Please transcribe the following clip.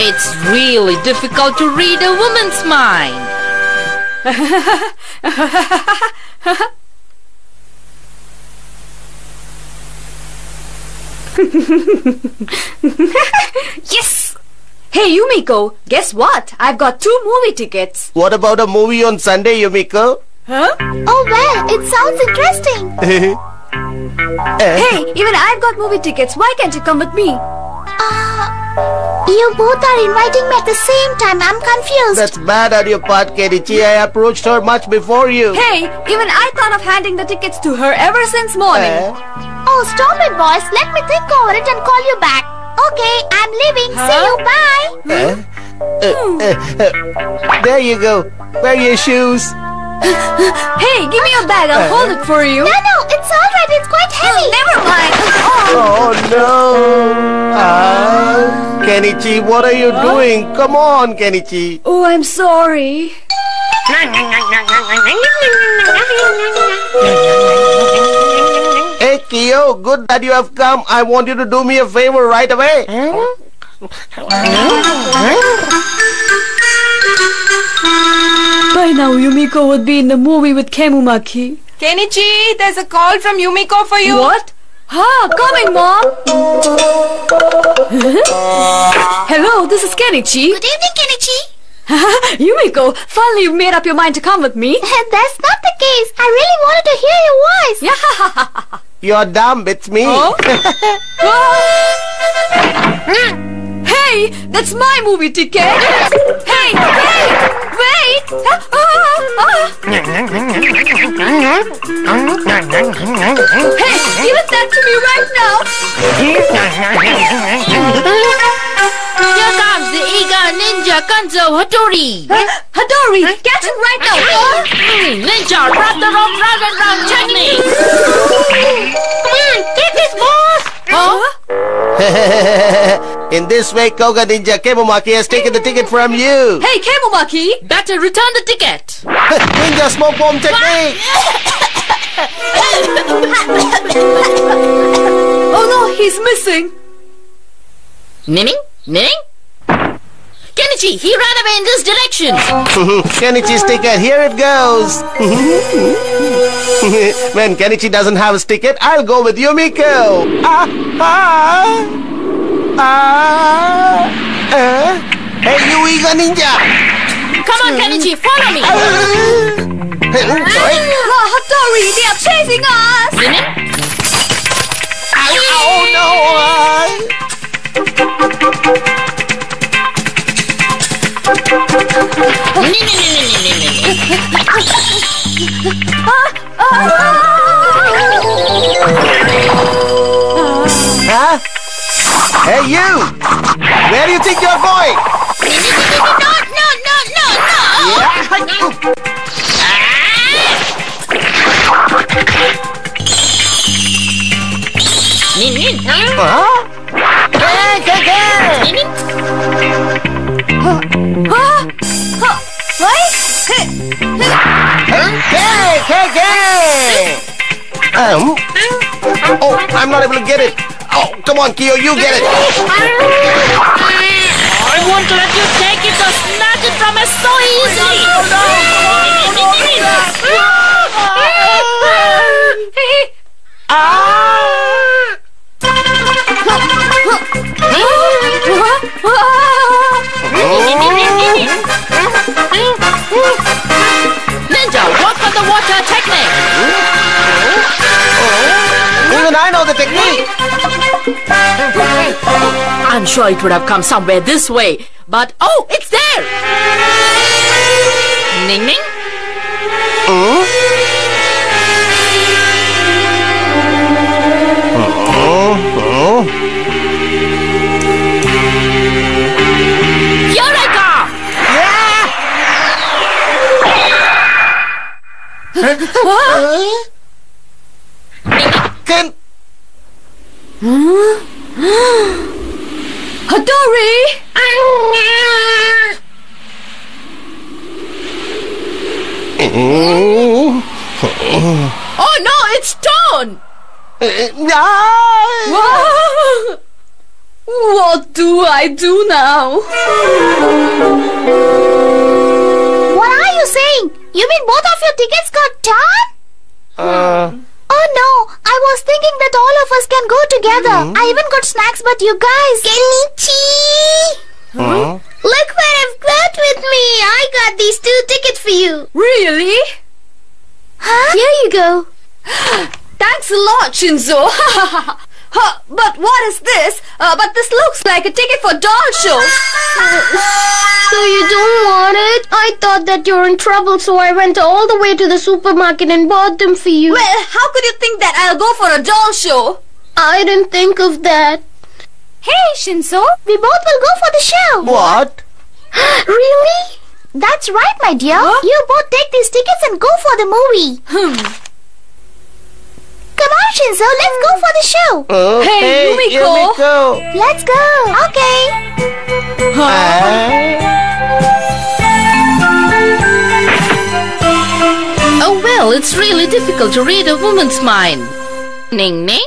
It's really difficult to read a woman's mind. Yes! Hey, Yumiko, guess what? I've got two movie tickets. What about a movie on Sunday, Yumiko? Huh? Oh well, it sounds interesting. Hey, even I've got movie tickets. Why can't you come with me? Uh, you both are inviting me at the same time. I'm confused. That's bad on your part, Kenichi. I approached her much before you. Hey, even I thought of handing the tickets to her ever since morning. Eh? Oh, stop it, boys. Let me think over it and call you back. Okay, I'm leaving. See you. Bye. Eh? Uh, uh, uh, there you go. Wear your shoes. Hey, give me your bag. I'll hold it for you. No, no, it's all right. It's quite heavy. Never mind. Oh no! Kenichi, what are you doing? Come on, Kenichi. Oh, I'm sorry. Hey, Kyo, good that you have come. I want you to do me a favor right away. By now, Yumiko would be in the movie with Kemumaki. Kenichi, there's a call from Yumiko for you. What? Ah, coming, Mom. Hello, this is Kenichi. Good evening, Kenichi. Yumiko, finally you've made up your mind to come with me. That's not the case. I really wanted to hear your voice. Yeah. You're dumb, it's me. hey, that's my movie ticket. Hey, wait, Ah, ah, ah. Hey, give it that to me right now. Here comes the Iga Ninja Kanzo Hattori. Hadori, catch him right now. Mm, Ninja, wrap the rope round round technique. Come on, get this, boss. Huh? In this way, Koga Ninja Kemumaki has taken the ticket from you. Hey, Kemumaki. Better return the ticket. Ninja Smoke Bomb Technique. Oh no, he's missing. Ninning? Ninning? Kenichi, he ran away in this direction. Kenichi's ticket, here it goes. when Kenichi doesn't have his ticket, I'll go with Yumiko. Ah, ah, ah, eh? Hey, you Iga Ninja. Come on, Kenichi, follow me. Sorry. Ah, Hattori, they are chasing us. Hey, hey, hey! Um, oh, I'm not able to get it. Oh, come on, Kyo, you get it. I won't let you take it or snatch it from us so easily. Ninja, work on the water technique. Even I know the technique. I'm sure it would have come somewhere this way, but oh, it's there. Ning Ning. Eureka! Can, Hattori! Oh no, it's torn. Ah! What do I do now? What are you saying? You mean both of your tickets got torn? Uh, Oh no, I was thinking that all of us can go together. I even got snacks, but you guys. Kenichi! huh? Look what I've got with me. I got these two tickets for you. Really? Huh? Here you go. Thanks a lot, Shinzo. huh, but what is this? Uh, but this looks like a ticket for doll show. So you don't want it? I thought that you're in trouble, so I went all the way to the supermarket and bought them for you. Well, how could you think that I'll go for a doll show? I didn't think of that. Hey, Shinzo. We both will go for the show. What? really? That's right, my dear. You both take these tickets and go for the movie. Hmm. Come on, Shinzo, let's go for the show. Uh, Hey, Yumiko. Yumiko. Let's go. Okay. Uh, Oh well, it's really difficult to read a woman's mind. Ning Ning?